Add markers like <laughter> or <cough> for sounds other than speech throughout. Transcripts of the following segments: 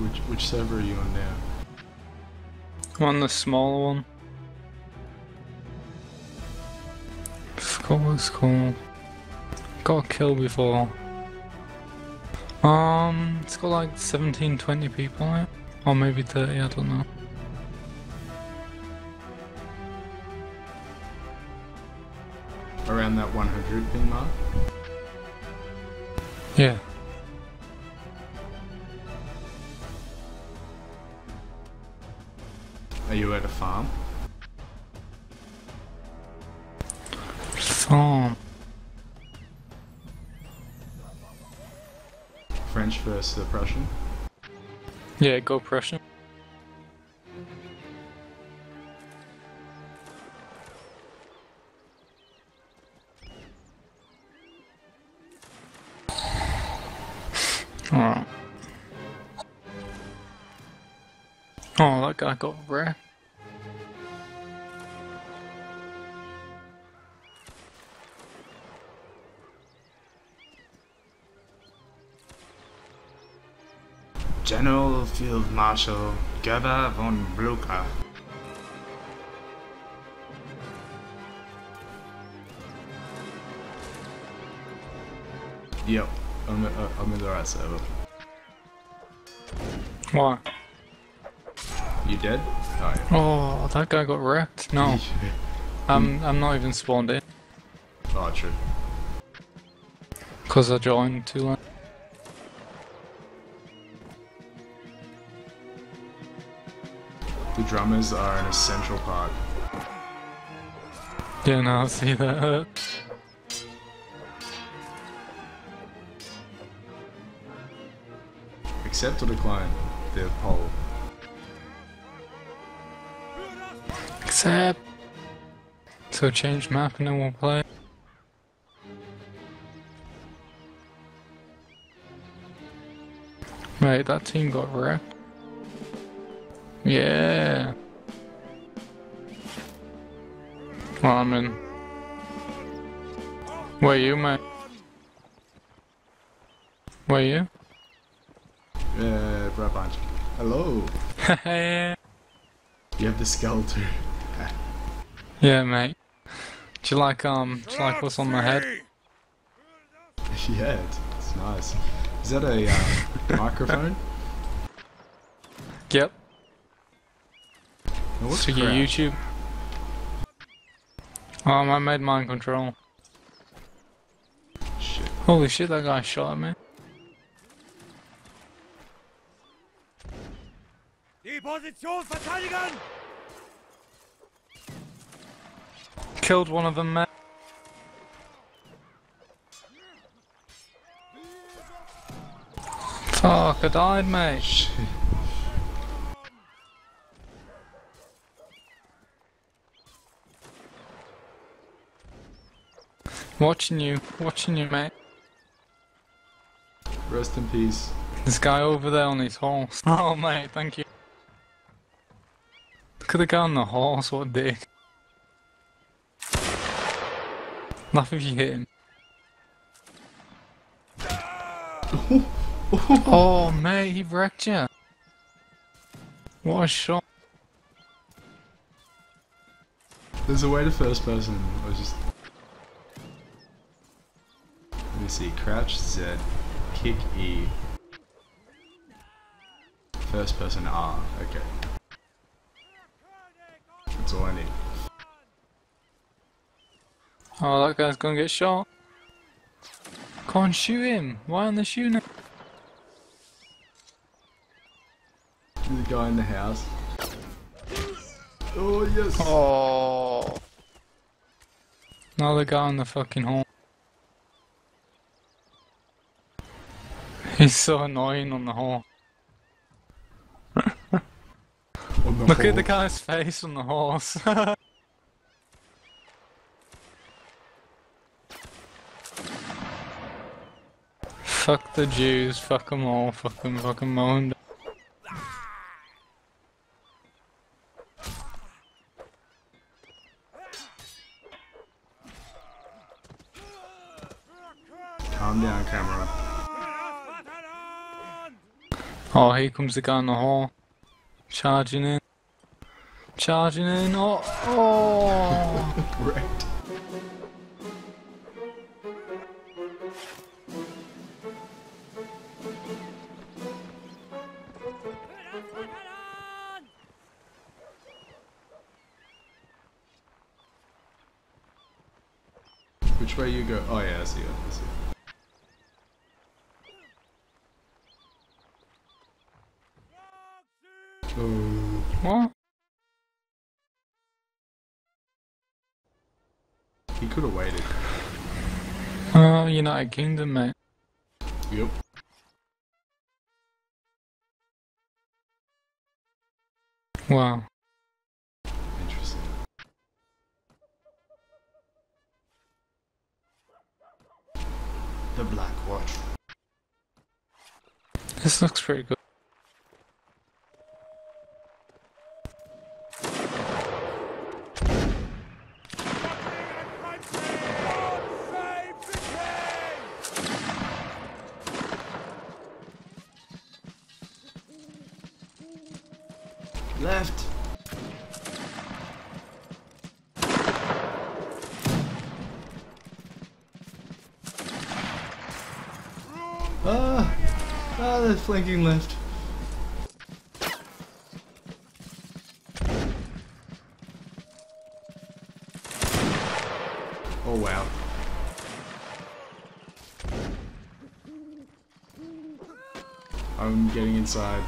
Which which server are you on now? I'm on the smaller one. Forgot what it's called. Got a kill before. Um, it's got like 17, 20 people on it. Or maybe 30, I don't know. Around that 100 pin mark? Yeah. Are you at a farm? Farm. French versus the Prussian? Yeah, go Prussian. Oh, that guy got wrecked. General Field Marshal Gebhard von Blucher. Yep, I'm, uh, I'm in the right server. Why? You dead? Oh, yeah. Oh, that guy got wrecked. No, <laughs> I'm I'm not even spawned in oh, true. because I joined too late. The drummers are an essential part. Yeah, no, I see that. Accept or decline the poll. Accept. So change map and then we'll play. Mate, that team got wrecked. Yeah. Well, I'm in. Where you, mate? Where you? Uh, right behind you. Hello. yeah, <laughs> You have the skull too. mate. Do you like um? Do you like what's on my head? <laughs> yeah, it's, it's nice. Is that a uh, <laughs> microphone? Yep. Now, what's For your? YouTube. Um, I made mind control. Shit. Holy shit, that guy shot at me. Die Position verteidigen! Killed one of them, mate. Fuck, I died, mate. Watching you, watching you, mate. Rest in peace. This guy over there on his horse. <laughs> Oh, mate, thank you. Look at the guy on the horse, what a dick. Laugh if you hit him. <laughs> oh, mate, he wrecked you. What a shot. There's a way to first person. I was just. Let me see. Crouch Z. Kick E. First person R. Okay. That's all I need. Oh, that guy's gonna get shot. Come on, shoot him. Why aren't they shooting him? There's a guy in the house. Oh yes. Oh. Another guy on the fucking horn. <laughs> He's so annoying on the horn. On the Look at the guy's face on the horse. <laughs> fuck the Jews, fuck them all, fuck them, fuck them all. Calm down, camera. Oh, here comes the guy in the hall. Charging in. Charging in. Oh, oh. <laughs> Right. Which way you go? Oh yeah, I see it. I see it. Oh, what? he could have waited. Oh, United Kingdom, mate. Yep. Wow. The Black Watch. This looks pretty good. Left. Ah, flanking left. Oh wow. I'm getting inside.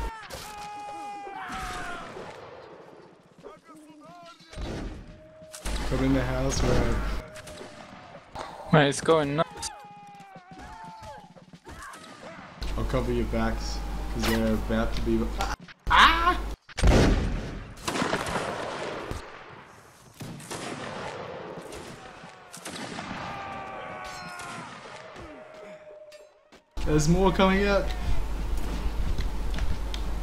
Come in the house, Red. Mate, it's going cover your backs, because they're about to be... Ah! There's more coming out.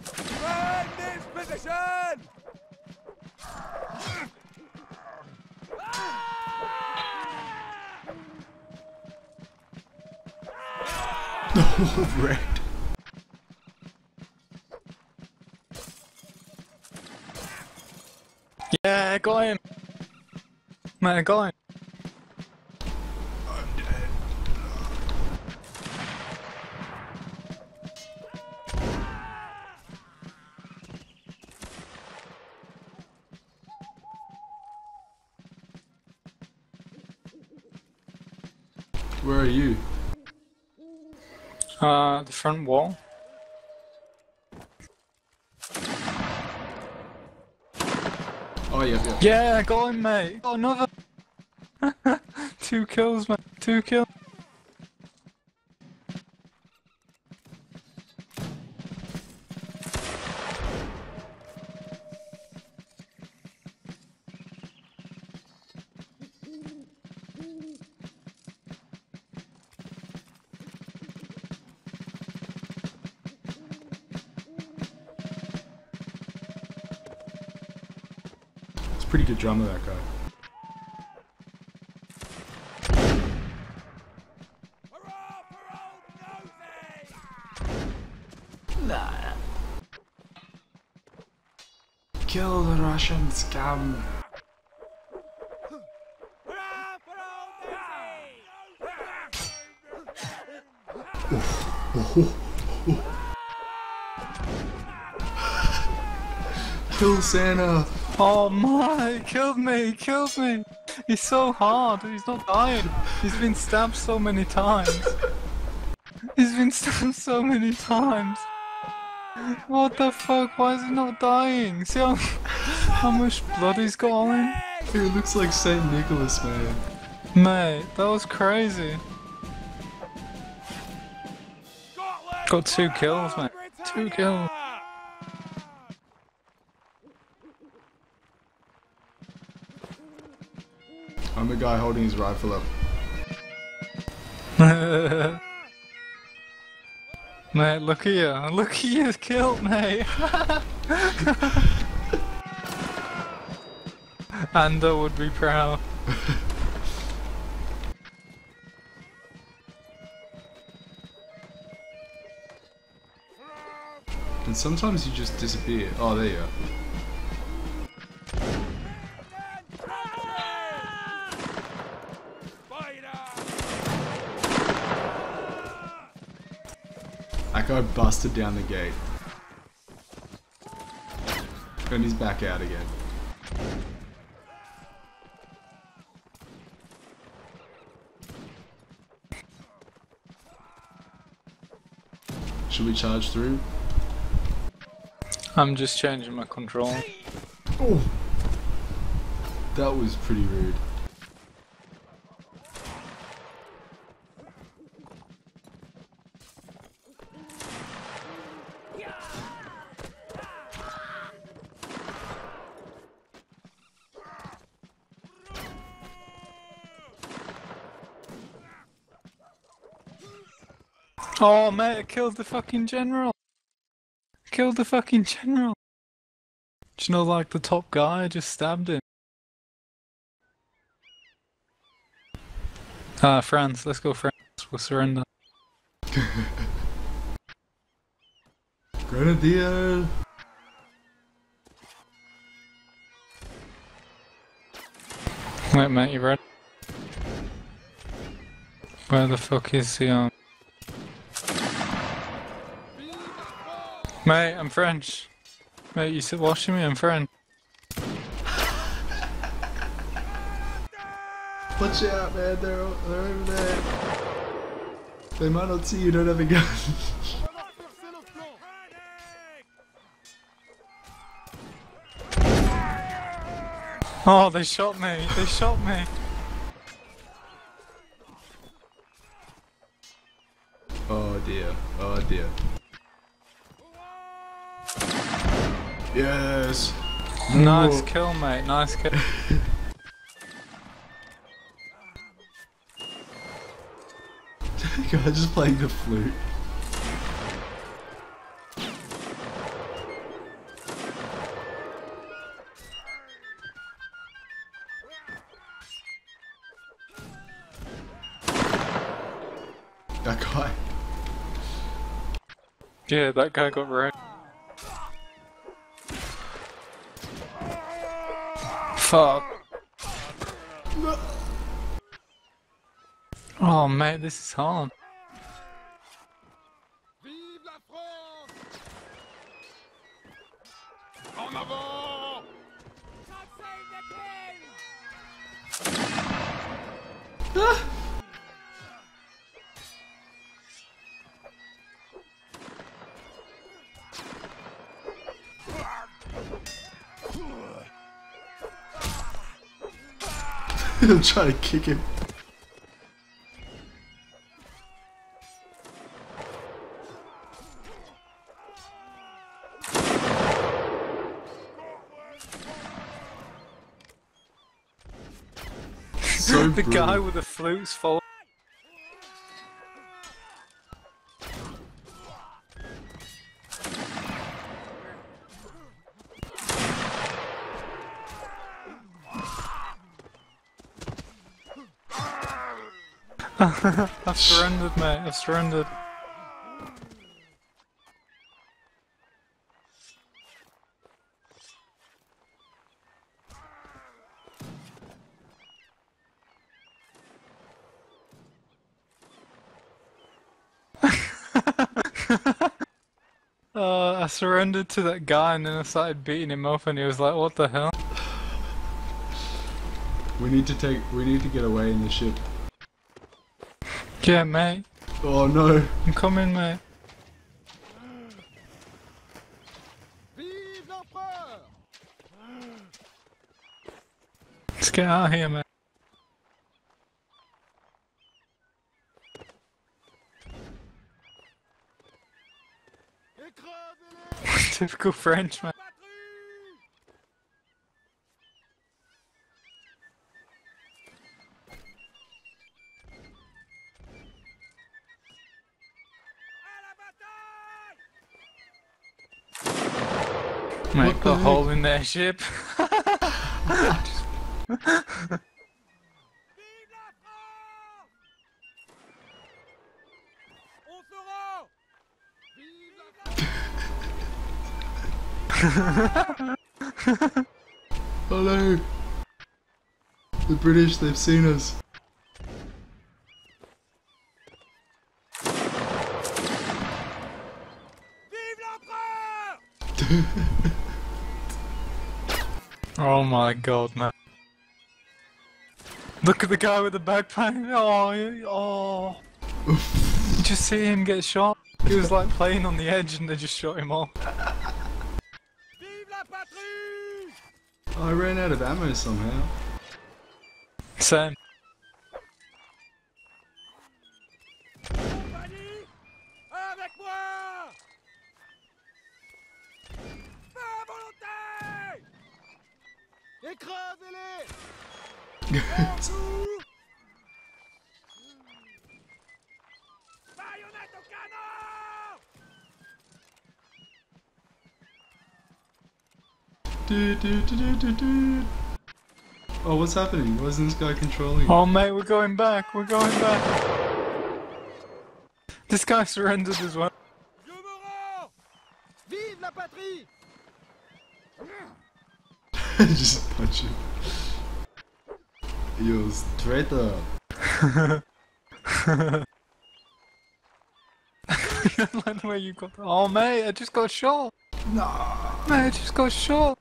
Defend this position! <laughs> Red. Yeah, got him. Mate, I got him. I'm dead. Where are you? Uh, the front wall. Oh yeah, yeah. Yeah, got him, mate. Got another. <laughs> Two kills, mate. Two kills. Pretty good drummer, that guy. Hurrah for old Nosey! Kill the Russian scum. Hurrah for old Kill Santa. Oh my, he killed me, he killed me. He's so hard, he's not dying. He's been stabbed so many times. He's been stabbed so many times. What the fuck, why is he not dying? See how, how much blood he's got on him? It looks like Saint Nicholas, man. Mate, that was crazy. Got two kills, mate. Two kills. Guy holding his rifle up. <laughs> mate, look at you. Look at you killed, mate. <laughs> Ando would be proud. And sometimes you just disappear. Oh, there you are. Guy busted down the gate. And he's back out again. Should we charge through? I'm just changing my control. Oh! That was pretty rude. Oh mate, I killed the fucking general. Killed the fucking general. Do you know like the top guy? I just stabbed him. Ah, France, let's go France. We'll surrender. <laughs> Grenadier! Wait mate, you ready? Where the fuck is the, on? Mate, I'm French. Mate, you sit watching me, I'm French. Watch out, man. They're, they're over there. They might not see you don't have a gun. Oh, they shot me, they shot me. oh dear. Oh dear. Yes. Nice Whoa. kill, mate, nice kill. <laughs> guy just playing the flute. That guy. Yeah, that guy got wrecked. Fuck. Oh man, this is hard. <laughs> I'm trying to kick him. <laughs> so the guy with the flute's full. <laughs> I've surrendered, mate. I've surrendered. Uh, I surrendered to that guy and then I started beating him up and he was like, what the hell? We need to take. We need to get away in the ship. Yeah, mate. Oh no! I'm coming, mate. Vive Let's get out of here, mate. <laughs> Typical French, man. In their ship. Vive la <laughs> France On se rend Vive la France Hello. The British, they've seen us. <laughs> Oh my god, man. Look at the guy with the backpack. <laughs> Oh, oh. Did you see him get shot? He was like playing on the edge and they just shot him off. I ran out of ammo somehow. Same. Do, do, do, do, do, do. Oh, what's happening? Why isn't this guy controlling? it? Oh mate, we're going back. We're going back. This guy surrendered as well. Je me rends Vive la patrie <laughs> Just punch him. <laughs> You traitor. like the way you got. Oh mate, I just got shot. Nah. Mate, I just got shot.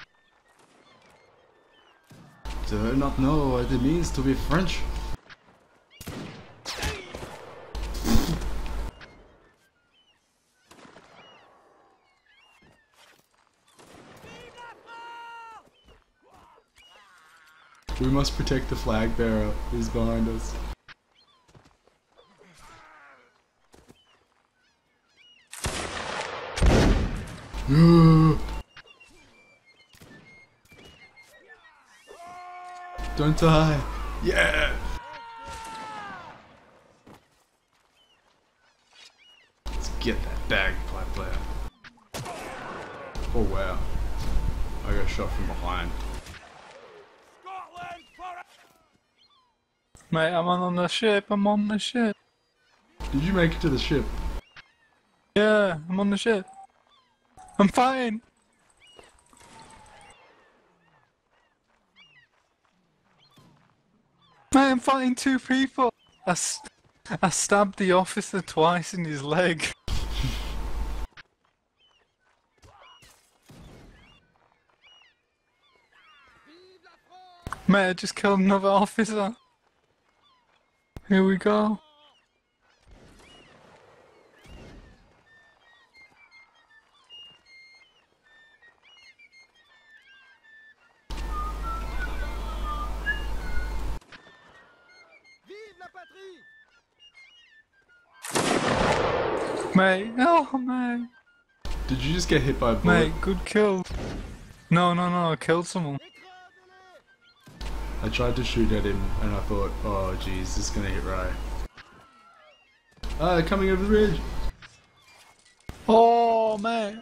Do not know what it means to be French. We must protect the flag bearer who's behind us. Don't die. Yeah. Let's get that bag, flag player. Oh wow. I got shot from behind. Scotland forever Mate, I'm on the ship. I'm on the ship. Did you make it to the ship? Yeah, I'm on the ship. I'm fine. I'm fighting two people. I I stabbed the officer twice in his leg. <laughs> Mate, I just killed another officer. Here we go. Mate, oh mate. Did you just get hit by a bullet? Mate, good kill. No, no, no, I killed someone. I tried to shoot at him and I thought, oh jeez, this is gonna hit right. Ah, they're coming over the bridge. Oh, mate.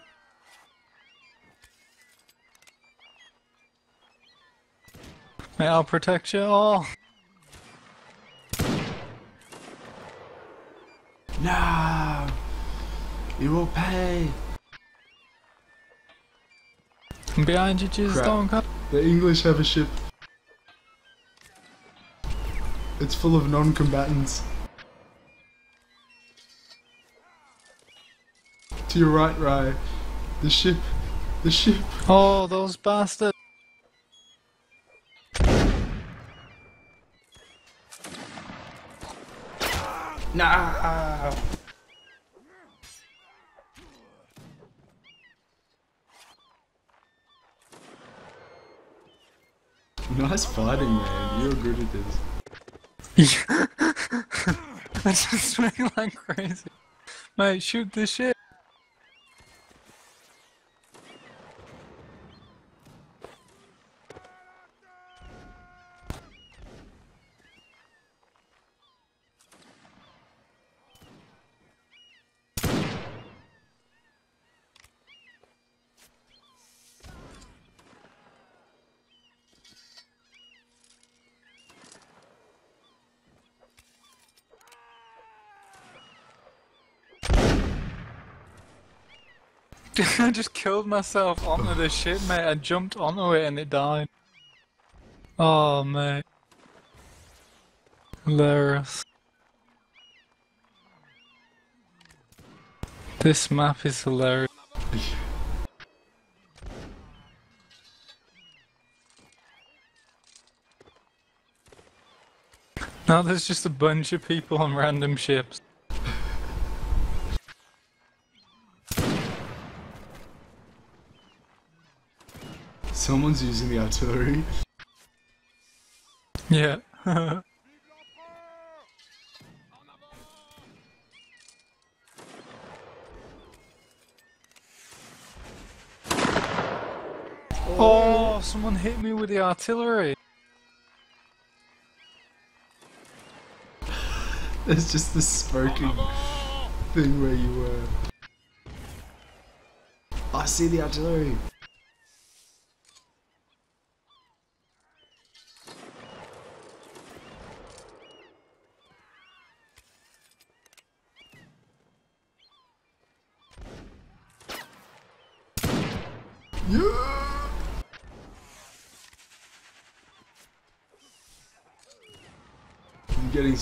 Mate, I'll protect you. Oh, No! You will pay! I'm behind you, Jesus, Crap. don't come. The English have a ship. It's full of non-combatants. To your right, Rye. The ship. The ship. Oh, those bastards. No! Nice fighting, man. You're good at this. I just swing like crazy. Mate, shoot this shit. <laughs> I just killed myself onto the ship, mate. I jumped onto it and it died. Oh, mate. Hilarious. This map is hilarious. Now there's just a bunch of people on random ships. Someone's using the artillery. Yeah. <laughs> oh, someone hit me with the artillery. There's just this smoking thing where you were. I see the artillery.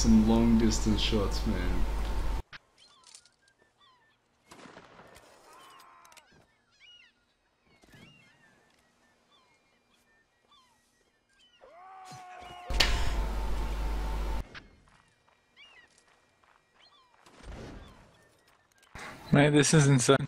Some long distance shots, man. Mate, this is insane.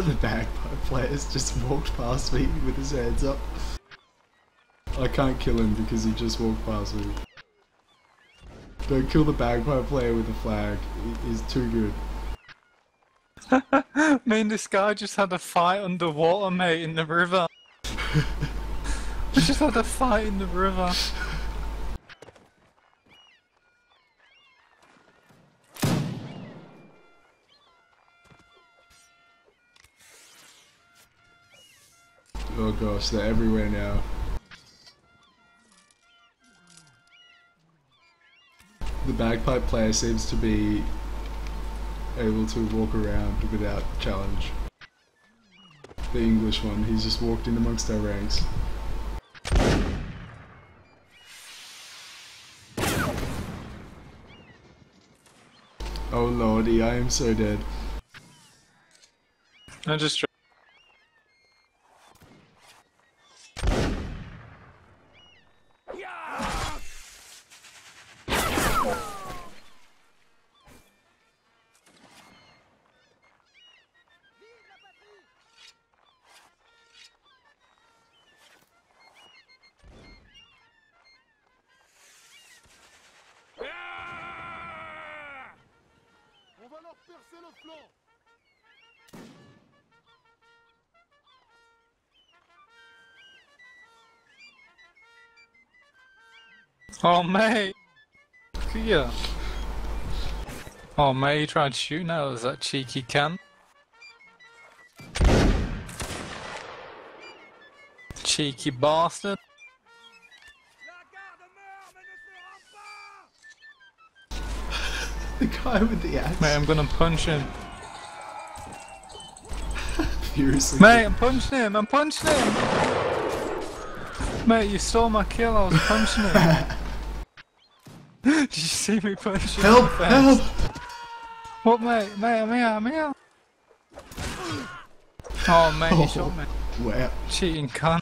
The bagpipe players just walked past me with his hands up. I can't kill him because he just walked past me. Don't kill the bagpipe player with the flag. He's too good. <laughs> Me and this guy just had a fight underwater, mate, in the river. <laughs> we just had a fight in the river. Gosh, they're everywhere now. The bagpipe player seems to be able to walk around without challenge. The English one, he's just walked in amongst our ranks. Oh lordy, I am so dead. I just percer le flanc Oh, mate! You. Oh, mate, you tried shooting at us, that cheeky can. Cheeky bastard. The guy with the axe Mate, I'm gonna punch him. <laughs> furiously. Mate, I'm punching him, I'm punching him! Mate, you stole my kill, I was punching him. <laughs> Did you see me punch him? in Help! Help! What, mate? Mate, I'm here, I'm here. Oh, mate, you shot oh, me. Wow. Cheating cunt.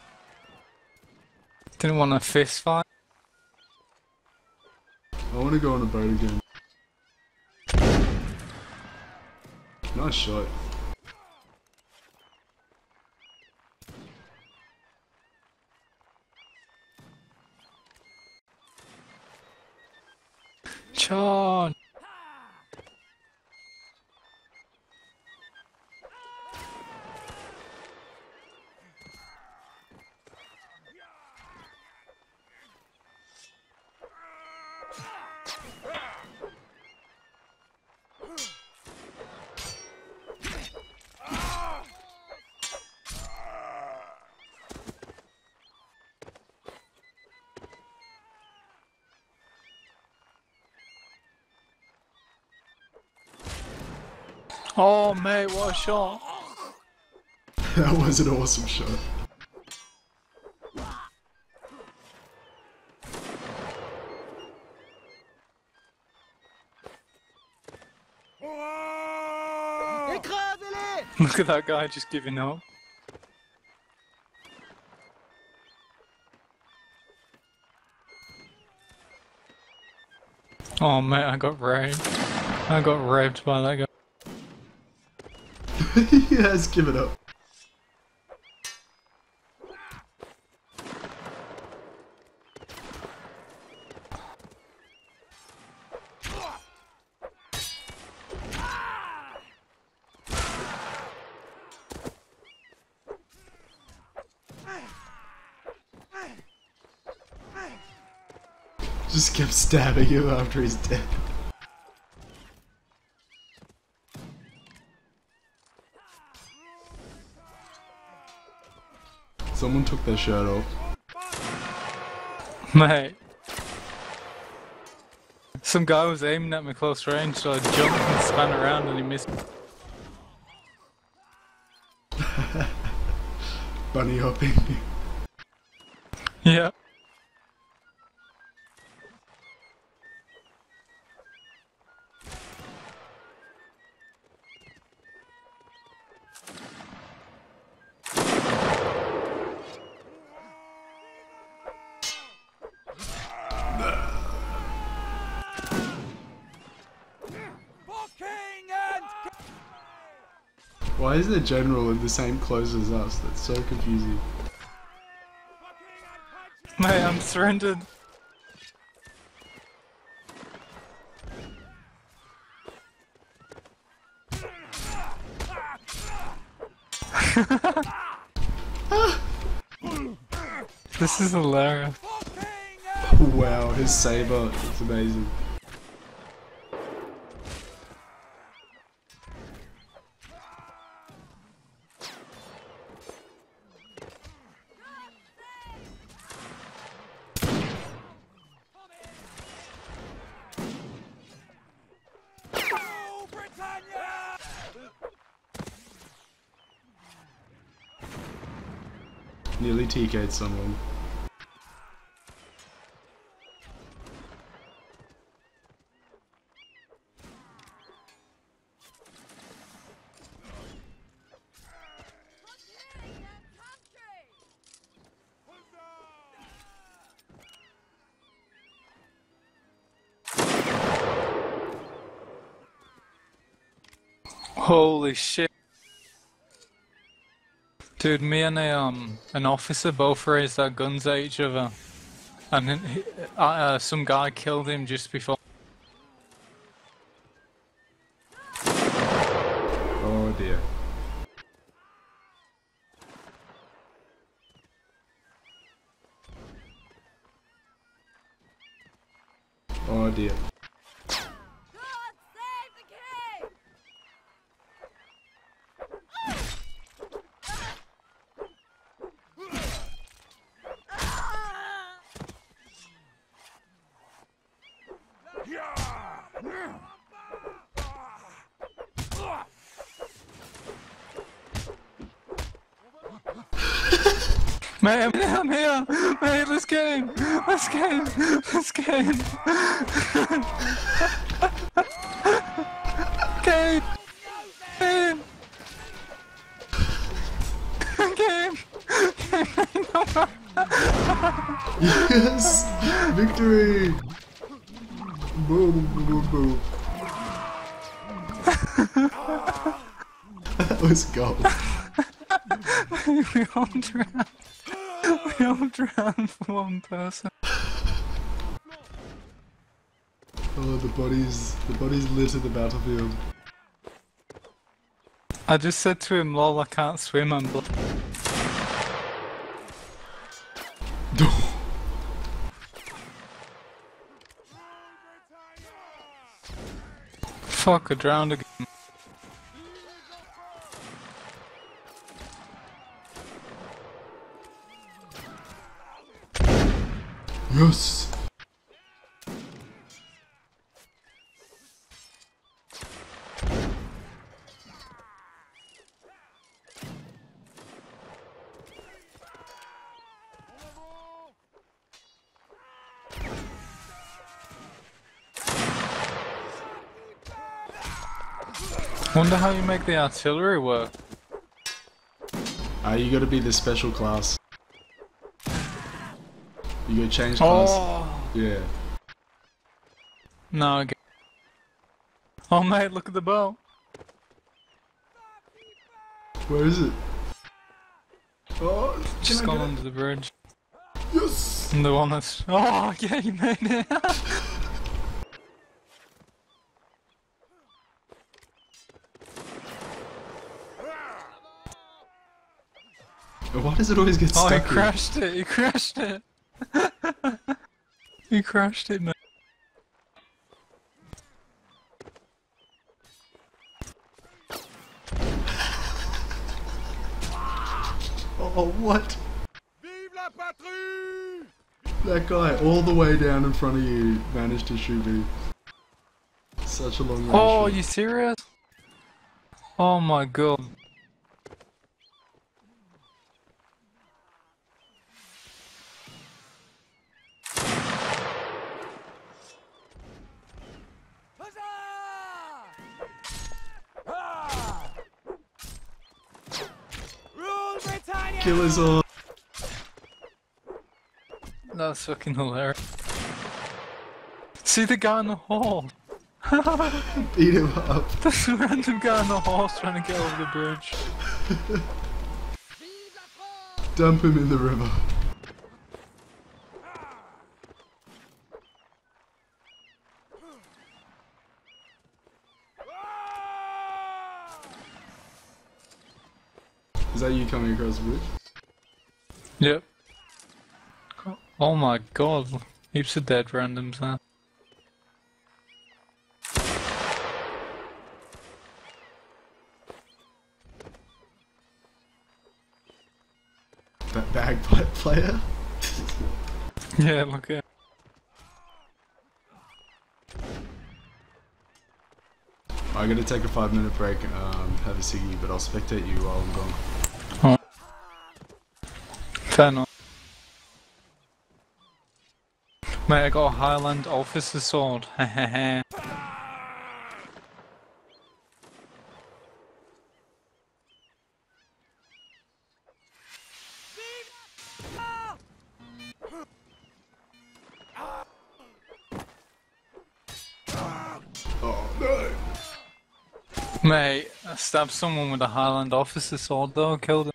Didn't want a fist fight. I want to go on a boat again. Nice shot. Charge! Oh mate, what a shot! <laughs> that was an awesome shot. Look at that guy just giving up. Oh mate, I got raped. I got raped by that guy. <laughs> he has given up. Just kept stabbing him after he's dead. Someone took their shirt off. <laughs> Mate. Some guy was aiming at me close range, so I jumped and spun around and he missed. <laughs> Bunny hopping. Why is the general in the same clothes as us? That's so confusing. Mate, I'm surrendered. <laughs> this is hilarious. Wow, his saber, it's amazing. Oh, Britannia Nearly TK'd someone. Holy shit. Dude, me and a, um, an officer both raised our guns at each other. And then he, uh, uh, some guy killed him just before. <laughs> Mate, I'm here! Mate, let's get! Let's get! Let's get him! <laughs> get him! Get him! <laughs> Get yes! Victory! That was gold. we all drowned. We all drowned for one person. Oh, the bodies, the bodies litter the battlefield. I just said to him, lol, I can't swim, I'm bl- Fuck, I drowned again. yes! Wonder how you make the artillery work. Ah, you gotta be the special class. You go change class. Oh! Yeah. No, get Oh mate, look at the bow. Where is it? Oh, Just gone under the bridge. Yes! And the one that's Oh <laughs> yeah, you made it. <laughs> Why does it always get oh, stuck? he here? crashed it. He crashed it. <laughs> he crashed it, man. Oh, what? Vive la patrie That guy all the way down in front of you managed to shoot me. Such a long range. Oh, shot. you serious? Oh my god. Britannia Kill all. That's fucking hilarious. See the guy in the hall. <laughs> Beat him up. There's a random guy on the horse trying to get over the bridge. <laughs> Dump him in the river. Is that you coming across the bridge? Yep. Oh my god. Heaps of dead randoms there. That bagpipe <laughs> player? <laughs> Yeah, look at I'm gonna take a five minute break, um, have a ciggy, but I'll spectate you while I'm gone. Mate, I got a Highland officer sword. <laughs> Hehehe. Mate, I stabbed someone with a Highland officer sword though, killed him.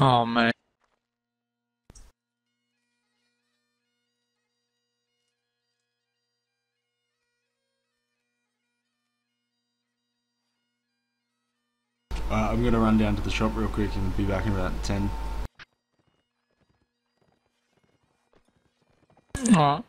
Oh man. Uh, I'm gonna run down to the shop real quick and be back in about 10. Alright.